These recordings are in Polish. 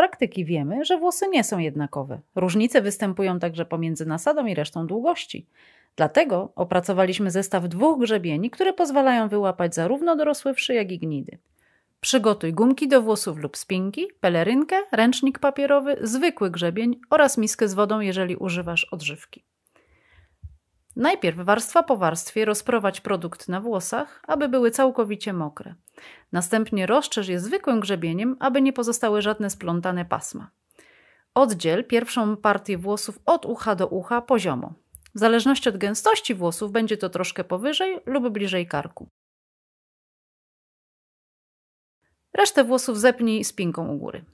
Praktyki wiemy, że włosy nie są jednakowe. Różnice występują także pomiędzy nasadą i resztą długości. Dlatego opracowaliśmy zestaw dwóch grzebieni, które pozwalają wyłapać zarówno dorosłe wszy, jak i gnidy. Przygotuj gumki do włosów lub spinki, pelerynkę, ręcznik papierowy, zwykły grzebień oraz miskę z wodą, jeżeli używasz odżywki. Najpierw warstwa po warstwie rozprowadź produkt na włosach, aby były całkowicie mokre. Następnie rozszerz je zwykłym grzebieniem, aby nie pozostały żadne splątane pasma. Oddziel pierwszą partię włosów od ucha do ucha poziomo. W zależności od gęstości włosów będzie to troszkę powyżej lub bliżej karku. Resztę włosów zepnij spinką u góry.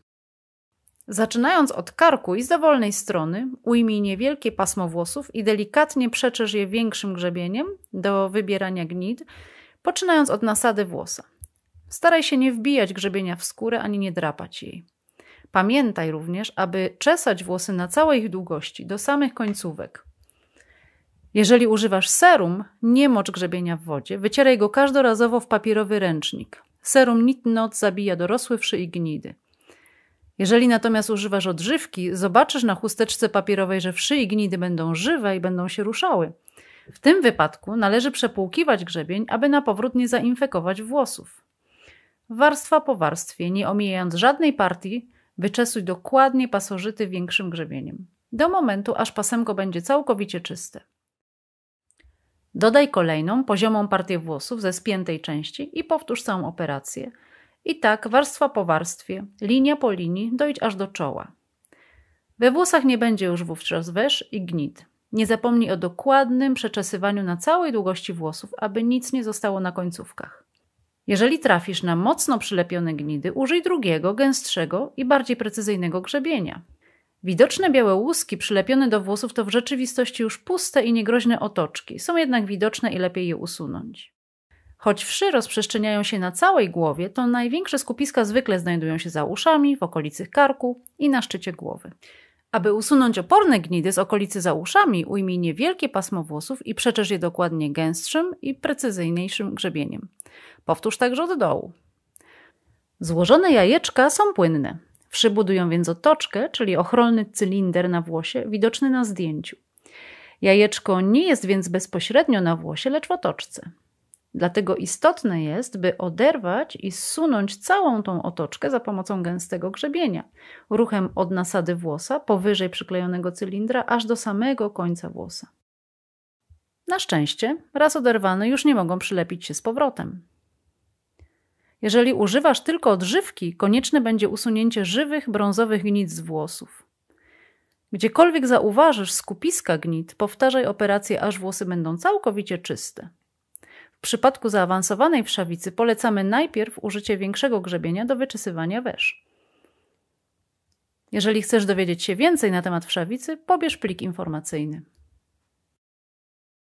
Zaczynając od karku i z dowolnej strony, ujmij niewielkie pasmo włosów i delikatnie przeczesz je większym grzebieniem do wybierania gnid, poczynając od nasady włosa. Staraj się nie wbijać grzebienia w skórę ani nie drapać jej. Pamiętaj również, aby czesać włosy na całej ich długości, do samych końcówek. Jeżeli używasz serum, nie mocz grzebienia w wodzie, wycieraj go każdorazowo w papierowy ręcznik. Serum Nit Not zabija dorosłe wszy i gnidy. Jeżeli natomiast używasz odżywki, zobaczysz na chusteczce papierowej, że wszy i gnidy będą żywe i będą się ruszały. W tym wypadku należy przepłukiwać grzebień, aby na powrót nie zainfekować włosów. Warstwa po warstwie, nie omijając żadnej partii, wyczesuj dokładnie pasożyty większym grzebieniem. Do momentu, aż pasemko będzie całkowicie czyste. Dodaj kolejną, poziomą partię włosów ze spiętej części i powtórz całą operację. I tak warstwa po warstwie, linia po linii, dojdź aż do czoła. We włosach nie będzie już wówczas wesz i gnit. Nie zapomnij o dokładnym przeczesywaniu na całej długości włosów, aby nic nie zostało na końcówkach. Jeżeli trafisz na mocno przylepione gnidy, użyj drugiego, gęstszego i bardziej precyzyjnego grzebienia. Widoczne białe łuski przylepione do włosów to w rzeczywistości już puste i niegroźne otoczki, są jednak widoczne i lepiej je usunąć. Choć wszy rozprzestrzeniają się na całej głowie, to największe skupiska zwykle znajdują się za uszami, w okolicy karku i na szczycie głowy. Aby usunąć oporne gnidy z okolicy za uszami, ujmij niewielkie pasmo włosów i przeczesz je dokładnie gęstszym i precyzyjniejszym grzebieniem. Powtórz także od dołu. Złożone jajeczka są płynne. Wszy budują więc otoczkę, czyli ochronny cylinder na włosie, widoczny na zdjęciu. Jajeczko nie jest więc bezpośrednio na włosie, lecz w otoczce. Dlatego istotne jest, by oderwać i zsunąć całą tą otoczkę za pomocą gęstego grzebienia, ruchem od nasady włosa powyżej przyklejonego cylindra aż do samego końca włosa. Na szczęście, raz oderwane już nie mogą przylepić się z powrotem. Jeżeli używasz tylko odżywki, konieczne będzie usunięcie żywych, brązowych gnit z włosów. Gdziekolwiek zauważysz skupiska gnit, powtarzaj operację, aż włosy będą całkowicie czyste. W przypadku zaawansowanej wszawicy polecamy najpierw użycie większego grzebienia do wyczesywania wesz. Jeżeli chcesz dowiedzieć się więcej na temat wszawicy, pobierz plik informacyjny.